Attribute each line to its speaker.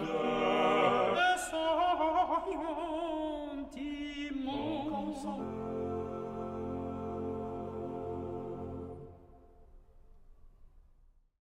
Speaker 1: Ode, e saion timor.